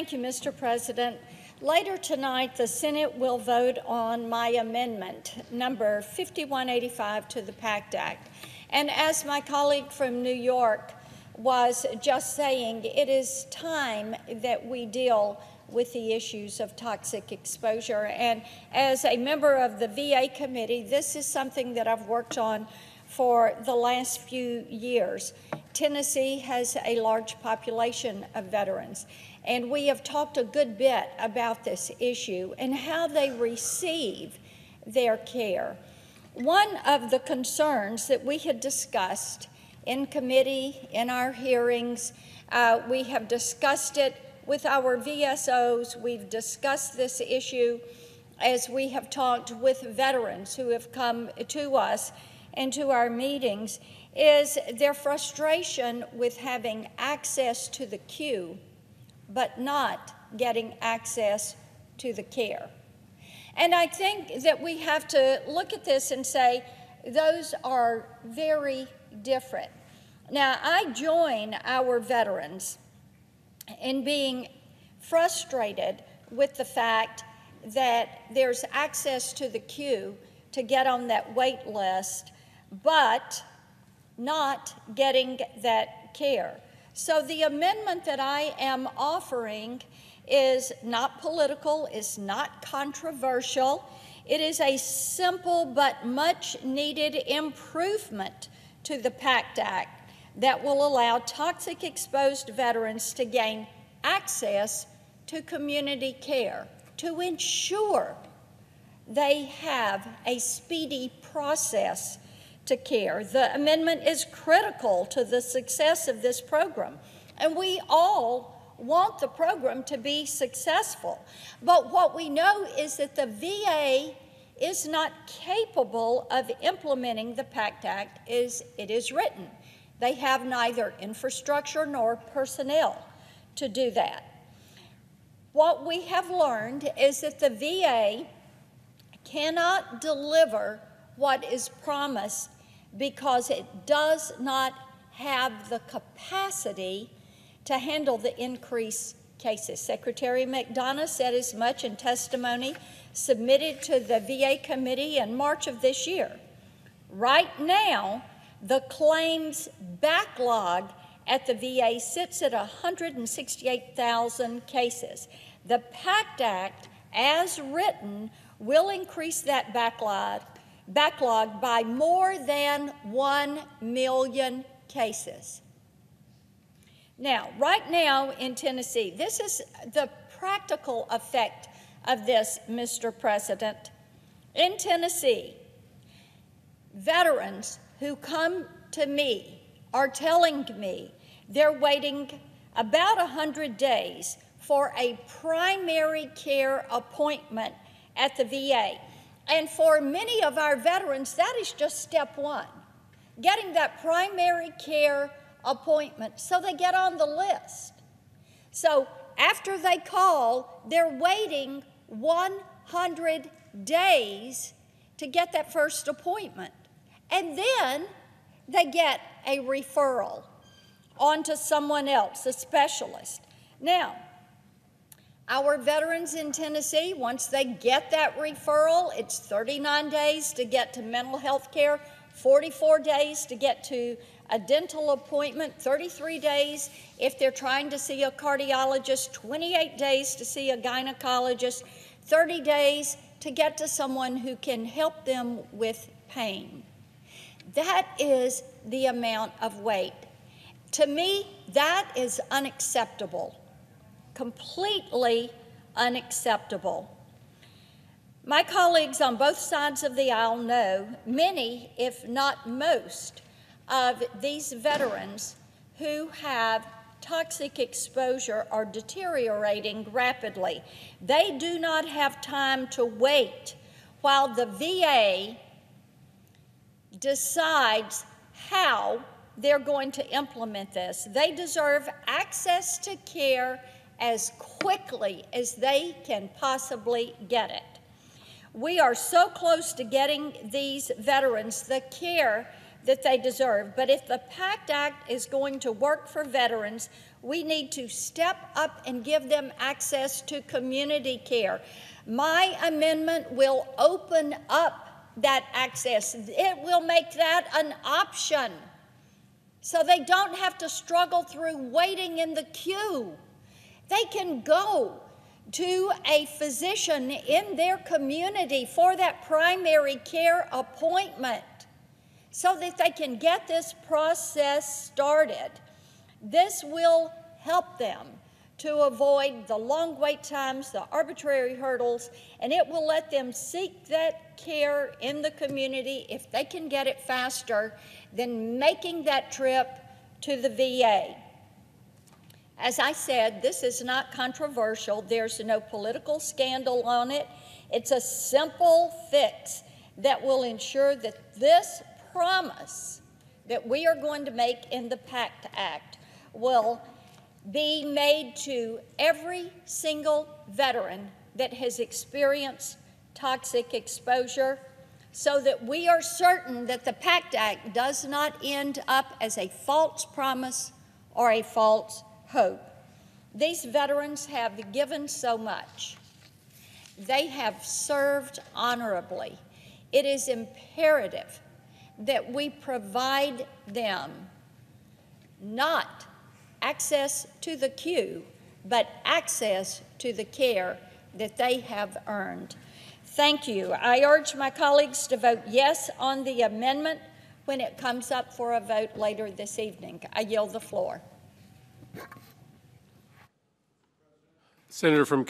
Thank you, Mr. President. Later tonight, the Senate will vote on my amendment, number 5185 to the PACT Act. And as my colleague from New York was just saying, it is time that we deal with the issues of toxic exposure. And as a member of the VA committee, this is something that I've worked on for the last few years. Tennessee has a large population of veterans, and we have talked a good bit about this issue and how they receive their care. One of the concerns that we had discussed in committee, in our hearings, uh, we have discussed it with our VSOs, we've discussed this issue as we have talked with veterans who have come to us and to our meetings, is their frustration with having access to the queue, but not getting access to the care. And I think that we have to look at this and say those are very different. Now, I join our veterans in being frustrated with the fact that there's access to the queue to get on that wait list, but not getting that care. So the amendment that I am offering is not political, is not controversial. It is a simple but much needed improvement to the PACT Act that will allow toxic exposed veterans to gain access to community care to ensure they have a speedy process to care. The amendment is critical to the success of this program, and we all want the program to be successful. But what we know is that the VA is not capable of implementing the PACT Act as it is written. They have neither infrastructure nor personnel to do that. What we have learned is that the VA cannot deliver what is promised because it does not have the capacity to handle the increased cases. Secretary McDonough said as much in testimony submitted to the VA committee in March of this year. Right now, the claims backlog at the VA sits at 168,000 cases. The PACT Act, as written, will increase that backlog, backlog by more than 1 million cases. Now, right now in Tennessee, this is the practical effect of this, Mr. President. In Tennessee, veterans who come to me are telling me they're waiting about 100 days for a primary care appointment at the VA. And for many of our veterans, that is just step one getting that primary care appointment so they get on the list. So after they call, they're waiting 100 days to get that first appointment. And then they get a referral onto someone else, a specialist. Now, our veterans in Tennessee, once they get that referral, it's 39 days to get to mental health care, 44 days to get to a dental appointment, 33 days if they're trying to see a cardiologist, 28 days to see a gynecologist, 30 days to get to someone who can help them with pain. That is the amount of wait. To me, that is unacceptable, completely unacceptable. My colleagues on both sides of the aisle know many, if not most, of these veterans who have toxic exposure are deteriorating rapidly. They do not have time to wait while the VA decides how they're going to implement this. They deserve access to care as quickly as they can possibly get it. We are so close to getting these veterans the care that they deserve. But if the PACT Act is going to work for veterans, we need to step up and give them access to community care. My amendment will open up that access, it will make that an option so they don't have to struggle through waiting in the queue. They can go to a physician in their community for that primary care appointment so that they can get this process started. This will help them to avoid the long wait times, the arbitrary hurdles, and it will let them seek that care in the community if they can get it faster than making that trip to the VA. As I said, this is not controversial. There's no political scandal on it. It's a simple fix that will ensure that this promise that we are going to make in the PACT Act will be made to every single veteran that has experienced toxic exposure so that we are certain that the PACT Act does not end up as a false promise or a false hope. These veterans have given so much. They have served honorably. It is imperative that we provide them not access to the queue, but access to the care that they have earned. Thank you. I urge my colleagues to vote yes on the amendment when it comes up for a vote later this evening. I yield the floor. Senator from